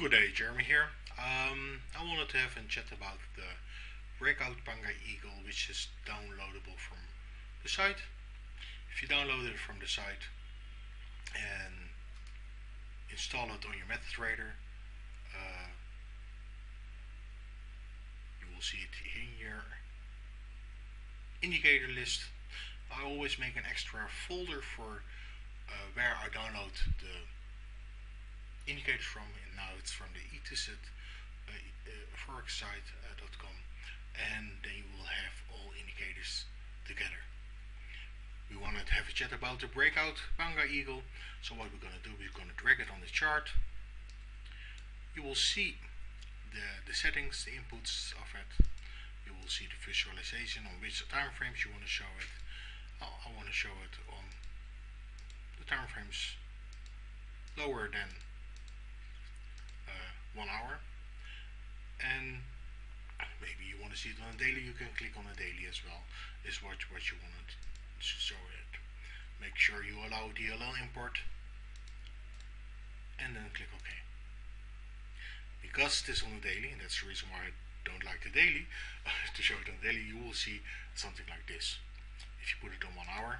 Good day, Jeremy here. Um, I wanted to have a chat about the Breakout Panca Eagle, which is downloadable from the site. If you download it from the site and install it on your MetaTrader, uh, you will see it in your indicator list. I always make an extra folder for uh, where I download the indicators from and now it's from the AtoZ uh, uh, forexsite.com and then you will have all indicators together. We want to have a chat about the breakout Panca Eagle so what we're going to do we're going to drag it on the chart. You will see the, the settings, the inputs of it. You will see the visualization on which time frames you want to show it. I, I want to show it on the time frames lower than one hour. And maybe you want to see it on a daily you can click on a daily as well is what what you want to show it. Make sure you allow DLL import and then click OK because it is on a daily and that's the reason why I don't like the daily to show it on daily you will see something like this. If you put it on one hour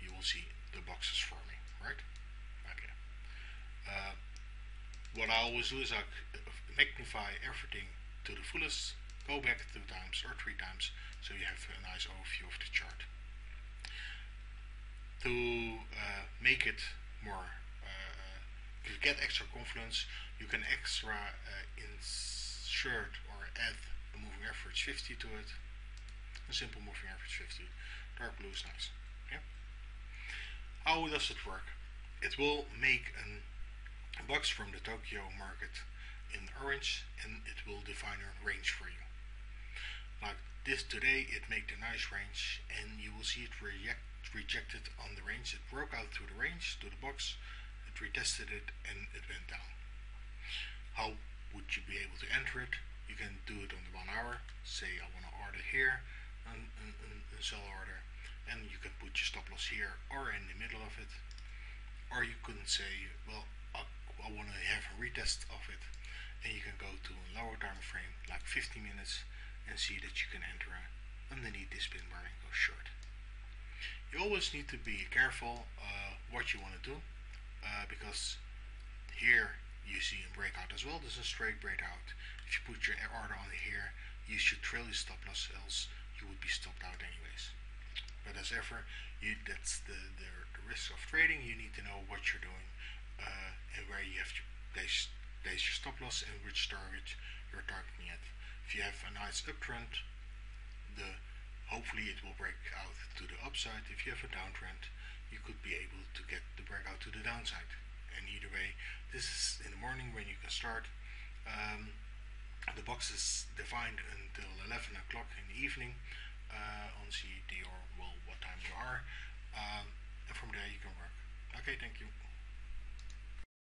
you will see the boxes forming right okay uh, what I always do is I magnify everything to the fullest, go back two times or three times so you have a nice overview of the chart. To uh, make it more, uh, to get extra confidence, you can extra uh, insert or add a moving average 50 to it. A simple moving average 50. Dark blue is nice. Yeah. How does it work? It will make an box from the Tokyo market in orange and it will define a range for you. Like this today it made a nice range and you will see it reject, rejected on the range. It broke out through the range to the box, it retested it and it went down. How would you be able to enter it? You can do it on the one hour, say I want to order here, and, and, and sell order, and you can put your stop loss here or in the middle of it. Or you can say, well, I want to have a retest of it and you can go to a lower time frame like 50 minutes and see that you can enter underneath this pin bar and go short. You always need to be careful uh, what you want to do uh, because here you see a breakout as well. This is a straight breakout. If you put your order on here, you should trail your stop loss else you would be stopped out anyways. But as ever, you, that's the, the, the risk of trading. You need to know what you're doing uh, and where you have to place, place your stop loss and which target you're targeting at. If you have a nice uptrend, the hopefully it will break out to the upside. If you have a downtrend, you could be able to get the breakout to the downside. And either way, this is in the morning when you can start. Um, the box is defined until 11 o'clock in the evening uh, on CET